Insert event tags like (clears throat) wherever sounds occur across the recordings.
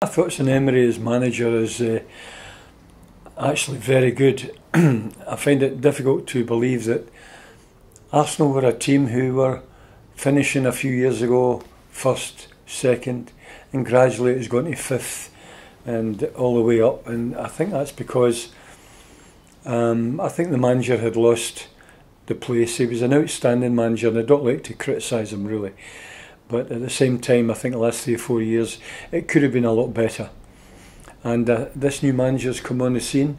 I thought St Emery as manager is uh, actually very good. (clears throat) I find it difficult to believe that Arsenal were a team who were finishing a few years ago first, second, and gradually it's gone to fifth and all the way up. And I think that's because um, I think the manager had lost the place. He was an outstanding manager, and I don't like to criticise him really. But at the same time, I think the last three or four years, it could have been a lot better. And uh, this new manager's come on the scene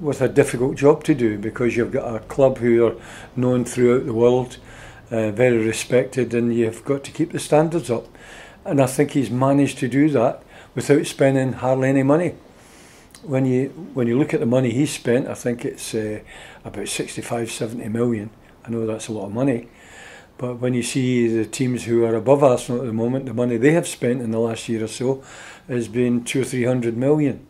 with a difficult job to do because you've got a club who are known throughout the world, uh, very respected, and you've got to keep the standards up. And I think he's managed to do that without spending hardly any money. When you when you look at the money he spent, I think it's uh, about 65, 70 million. I know that's a lot of money, but when you see the teams who are above Arsenal at the moment, the money they have spent in the last year or so has been two or three hundred million.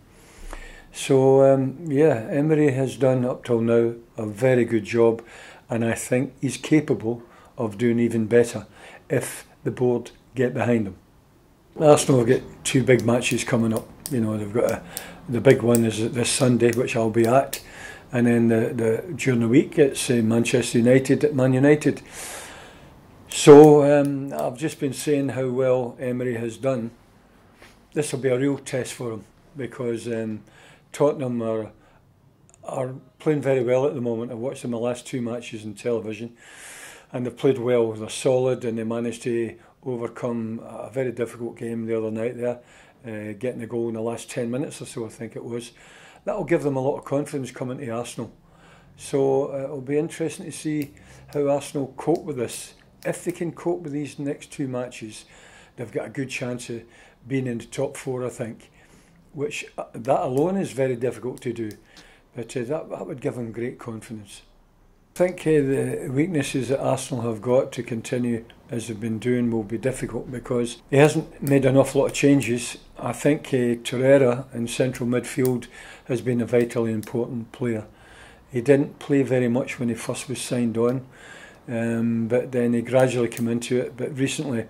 So um, yeah, Emery has done up till now a very good job, and I think he's capable of doing even better if the board get behind him. Arsenal have got two big matches coming up. You know they've got a, the big one is this Sunday, which I'll be at, and then the, the during the week it's uh, Manchester United at Man United. So um, I've just been saying how well Emery has done. This will be a real test for him because um, Tottenham are are playing very well at the moment. I've watched them the last two matches on television, and they've played well. They're solid, and they managed to overcome a very difficult game the other night. There, uh, getting a goal in the last ten minutes or so, I think it was. That'll give them a lot of confidence coming to Arsenal. So uh, it'll be interesting to see how Arsenal cope with this. If they can cope with these next two matches, they've got a good chance of being in the top four, I think which uh, that alone is very difficult to do, but uh, that, that would give them great confidence. I think uh, the weaknesses that Arsenal have got to continue as they've been doing will be difficult because he hasn't made an awful lot of changes. I think uh, Torreira in central midfield has been a vitally important player. He didn't play very much when he first was signed on, um, but then he gradually came into it. But recently,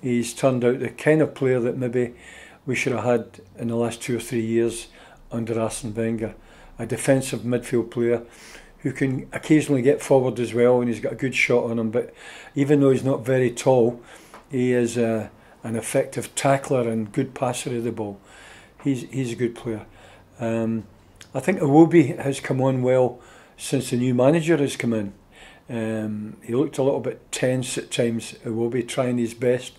he's turned out the kind of player that maybe we should have had in the last two or three years under Arsene Wenger. A defensive midfield player who can occasionally get forward as well, and he's got a good shot on him. But even though he's not very tall, he is a, an effective tackler and good passer of the ball. He's he's a good player. Um, I think Iwobi has come on well since the new manager has come in. Um, he looked a little bit tense at times. Iwobi trying his best,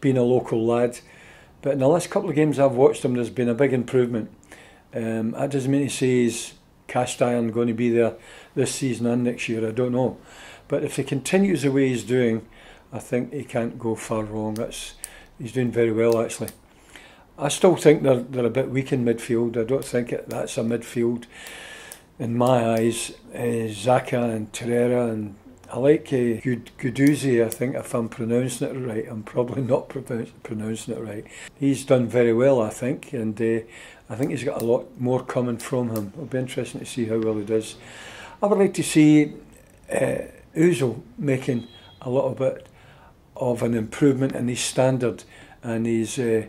being a local lad. But in the last couple of games I've watched him, there's been a big improvement. Um, that doesn't mean he's cast iron going to be there this season and next year. I don't know. But if he continues the way he's doing, I think he can't go far wrong. That's he's doing very well actually. I still think they're they're a bit weak in midfield. I don't think it, that's a midfield. In my eyes, uh, Xhaka and Torreira and I like uh, Guendouzi, I think, if I'm pronouncing it right. I'm probably (laughs) not pronouncing it right. He's done very well, I think, and uh, I think he's got a lot more coming from him. It'll be interesting to see how well he does. I would like to see uh, Ozil making a little bit of an improvement in his standard, and he's. Uh,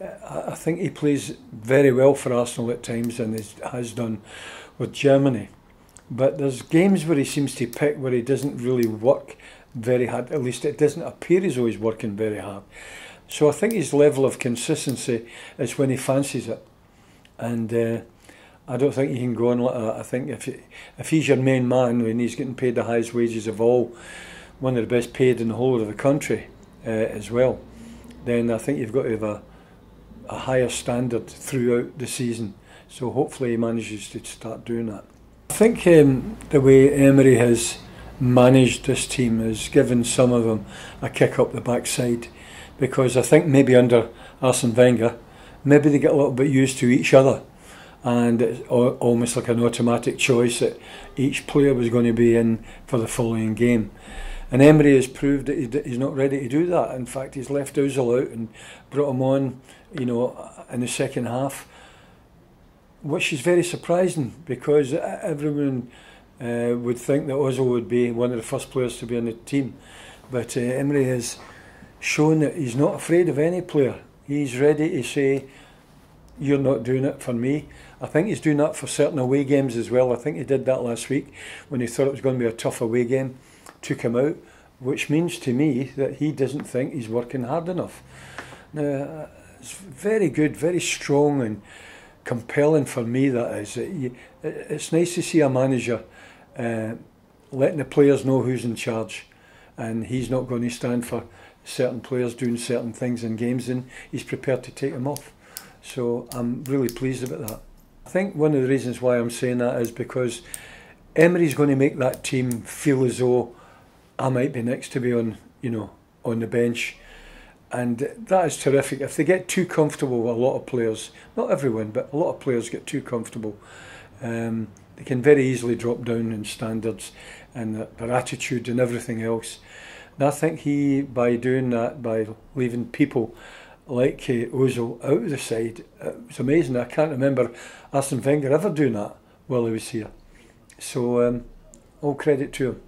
I think he plays very well for Arsenal at times, and has done with Germany. But there's games where he seems to pick where he doesn't really work very hard. At least it doesn't appear as though he's working very hard. So I think his level of consistency is when he fancies it. And uh, I don't think he can go on like that. I think if if he's your main man and he's getting paid the highest wages of all, one of the best paid in the whole of the country uh, as well, then I think you've got to have a, a higher standard throughout the season. So hopefully he manages to start doing that. I think um, the way Emery has managed this team has given some of them a kick up the backside because I think maybe under Arsene Wenger, maybe they get a little bit used to each other and it's almost like an automatic choice that each player was going to be in for the following game. And Emery has proved that he's not ready to do that. In fact, he's left Ozil out and brought him on, you know, in the second half which is very surprising because everyone uh, would think that Ozil would be one of the first players to be on the team. But uh, Emery has shown that he's not afraid of any player. He's ready to say, you're not doing it for me. I think he's doing that for certain away games as well. I think he did that last week when he thought it was going to be a tough away game, took him out, which means to me that he doesn't think he's working hard enough. Now, it's very good, very strong and compelling for me. That is, it's nice to see a manager uh, letting the players know who's in charge, and he's not going to stand for certain players doing certain things in games, and he's prepared to take them off. So I'm really pleased about that. I think one of the reasons why I'm saying that is because Emery's going to make that team feel as though I might be next to be on, you know, on the bench. And that is terrific. If they get too comfortable, a lot of players, not everyone, but a lot of players get too comfortable. Um, they can very easily drop down in standards and their attitude and everything else. And I think he, by doing that, by leaving people like uh, Ozil out of the side, it was amazing. I can't remember Arsene Wenger ever doing that while he was here. So, um, all credit to him.